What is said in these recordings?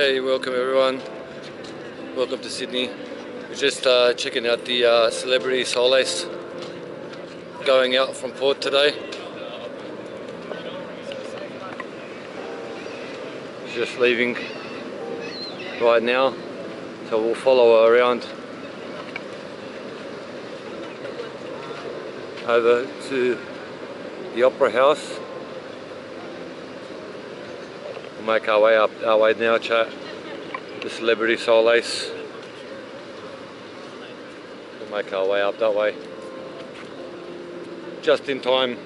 Hey, welcome everyone. Welcome to Sydney. We're just uh, checking out the uh, Celebrity Solace going out from port today. Just leaving right now, so we'll follow her around over to the Opera House. We'll make our way up our way now, chat. The Celebrity Solace. We'll make our way up that way. Just in time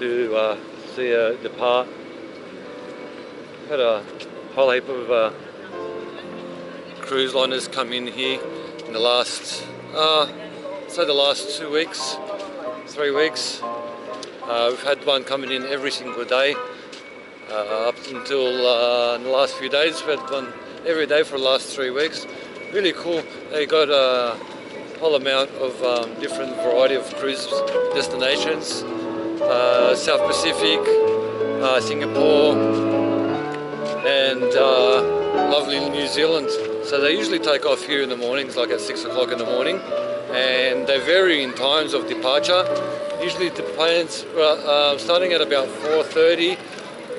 to uh, see her depart. Had a whole heap of uh, cruise liners come in here in the last, uh, say the last two weeks, three weeks. Uh, we've had one coming in every single day. Uh, up until uh, the last few days, had every day for the last three weeks. Really cool. They got a whole amount of um, different variety of cruise destinations. Uh, South Pacific, Singapore, and lovely New Zealand. So they usually take off here in the mornings, like at six o'clock in the morning, and they vary in times of departure. Usually the planes uh, starting at about 4.30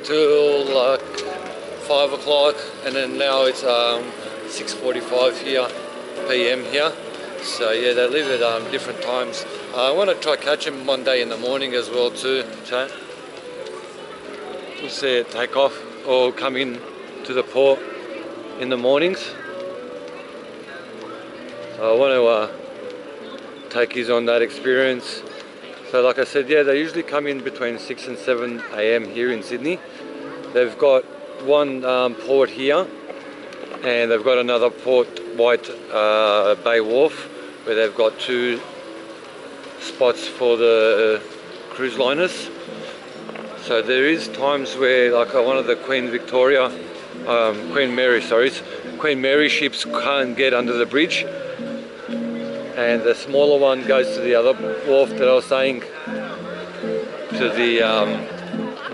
till like 5 o'clock, and then now it's um, 6.45 here, PM here. So yeah, they leave at um, different times. Uh, I want to try catch them one day in the morning as well too, So We'll see it take off or come in to the port in the mornings. So I want to uh, take you on that experience. So like I said, yeah, they usually come in between 6 and 7 a.m. here in Sydney. They've got one um, port here and they've got another port, White uh, Bay Wharf, where they've got two spots for the cruise liners. So there is times where, like uh, one of the Queen Victoria, um, Queen Mary, sorry, Queen Mary ships can't get under the bridge, and the smaller one goes to the other wharf that I was saying, to the um,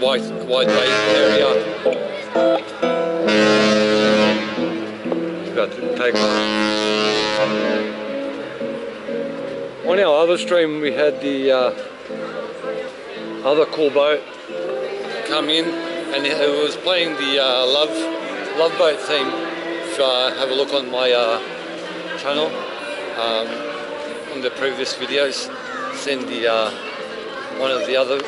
White White Bay area. Got to take on our other stream we had the uh, other cool boat come in and it was playing the uh, love love boat theme. If uh, have a look on my uh, channel. Um, on the previous videos send the uh, one of the other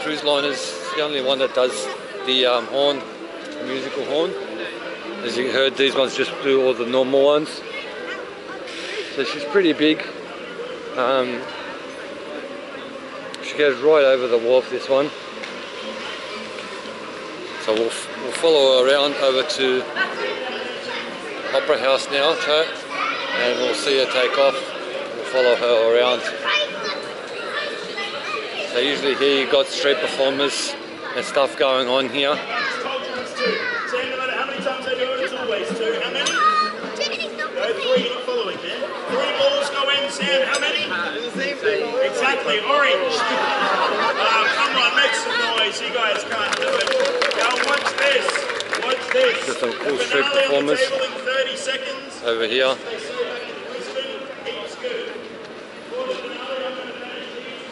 cruise liners the only one that does the um, horn the musical horn. As you heard these ones just do all the normal ones. So she's pretty big. Um, she goes right over the wharf this one. So we'll, we'll follow her around over to Opera House now, and we'll see her take off. Follow her around. So usually here you've got street performers and stuff going on here. Sam, no matter how many times they do it, it's always two. How many? Three, you're not following, man. Three balls go in, Sam. How many? Exactly, orange. Uh, come on, make some noise. You guys can't do it. Now watch this. Watch this. Just some cool street performers. 30 seconds. Over here.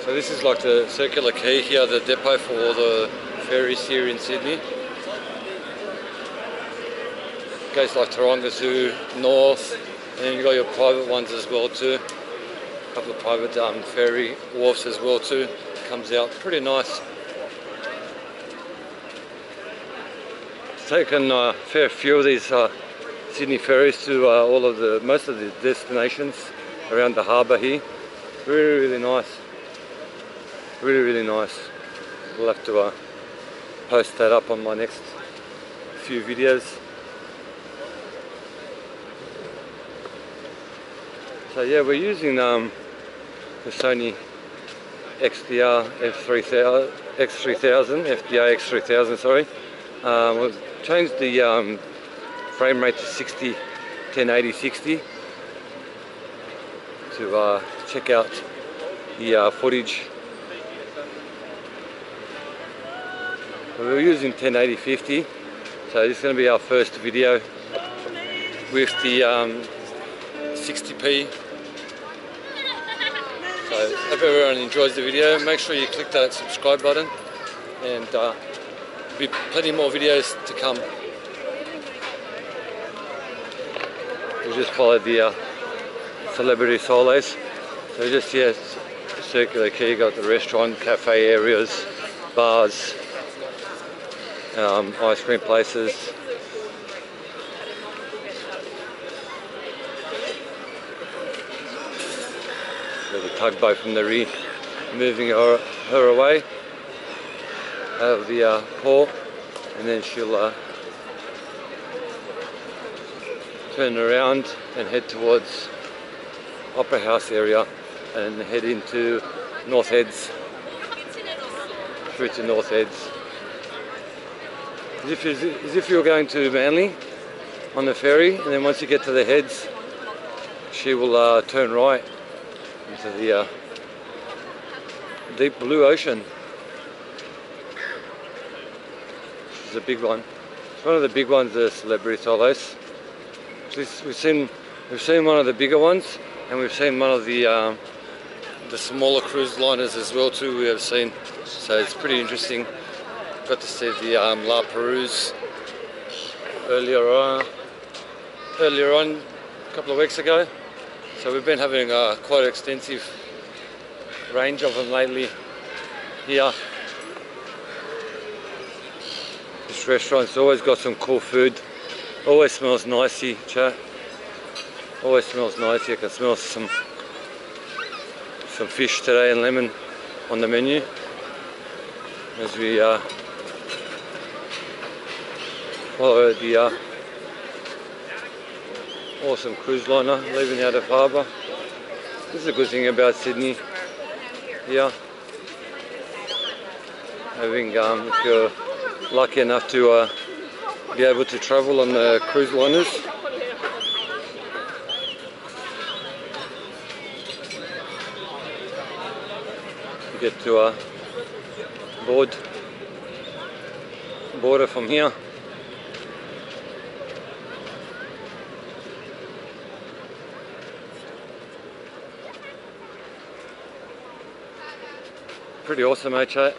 So this is like the circular quay here, the depot for all the ferries here in Sydney. Goes like Taronga Zoo, North, and then you got your private ones as well too. A couple of private um, ferry wharfs as well too. Comes out pretty nice. Taken a fair few of these uh, Sydney ferries to uh, all of the most of the destinations around the harbour here. Really, really nice. Really, really nice. We'll have to uh, post that up on my next few videos. So yeah, we're using um, the Sony XDR F3000, X3000, FDR X3000, sorry. Um, we've changed the um, frame rate to 60, 1080 60 to uh, check out the uh, footage. We were using 1080 50, So this is going to be our first video with the um, 60p. So hope everyone enjoys the video. Make sure you click that subscribe button and uh, be plenty more videos to come. We just followed the uh, Celebrity Solace. So just here, circular quay, you got the restaurant, cafe areas, bars, um, ice cream places. There's a tugboat from the rear moving her, her away out of the uh, port and then she'll uh, turn around and head towards Opera House area and head into North Heads through to North Heads as if, as if you were going to Manly on the ferry and then once you get to the heads she will uh, turn right into the uh, deep blue ocean. This is a big one. It's one of the big ones the Celebrity Solace. We've seen we've seen one of the bigger ones and we've seen one of the um, the smaller cruise liners as well too we have seen. So it's pretty interesting got to see the um, La Perouse earlier on earlier on a couple of weeks ago. So we've been having a quite extensive range of them lately here. This restaurant's always got some cool food. Always smells nicey chat. Always smells nice you can smell some some fish today and lemon on the menu as we uh, follow the uh, awesome cruise liner leaving out of harbour. This is a good thing about Sydney. Yeah. Having um, if you're lucky enough to uh, be able to travel on the cruise liners. You get to a board border from here. Pretty awesome, eh, chat?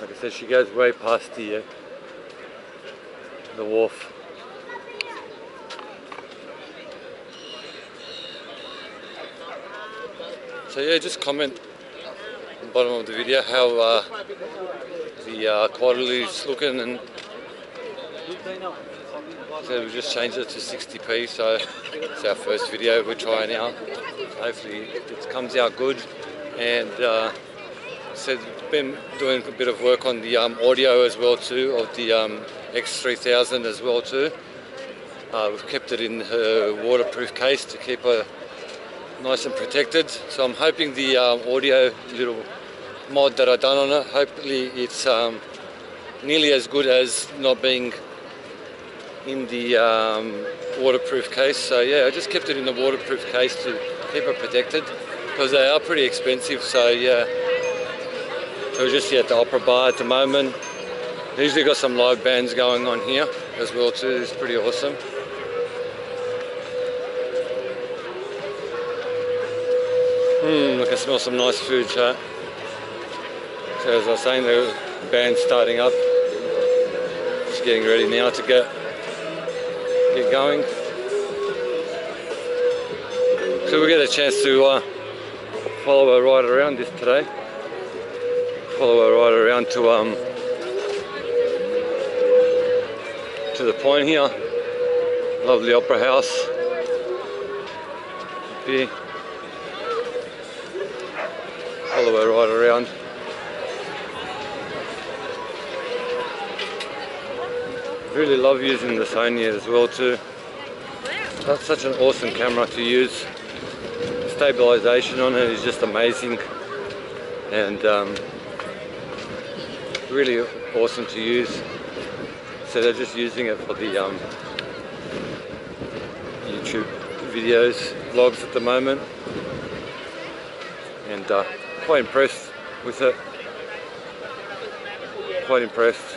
Like I said, she goes way past the uh, the wharf. So yeah, just comment bottom of the video how uh, the uh, is looking and so we just changed it to 60p so it's our first video we're trying out. Hopefully it comes out good. And uh, said been doing a bit of work on the um, audio as well too of the um, X3000 as well too. Uh, we've kept it in her waterproof case to keep her nice and protected. So I'm hoping the um, audio little mod that I've done on it, hopefully it's um, nearly as good as not being in the um, waterproof case. So yeah, I just kept it in the waterproof case to keep it protected because they are pretty expensive. So yeah, so we're just here at the Opera Bar at the moment. Usually got some live bands going on here as well too. It's pretty awesome. Mmm, I can smell some nice food, chat. So as I was saying, the band's starting up. Just getting ready now to get get going. So we get a chance to uh, follow her right around this today. Follow her right around to um to the point here. Lovely opera house. Here. Follow her right around. Really love using the Sony as well too. That's such an awesome camera to use. Stabilization on it is just amazing and um, really awesome to use. So they're just using it for the um, YouTube videos, vlogs at the moment and uh, quite impressed with it. Quite impressed.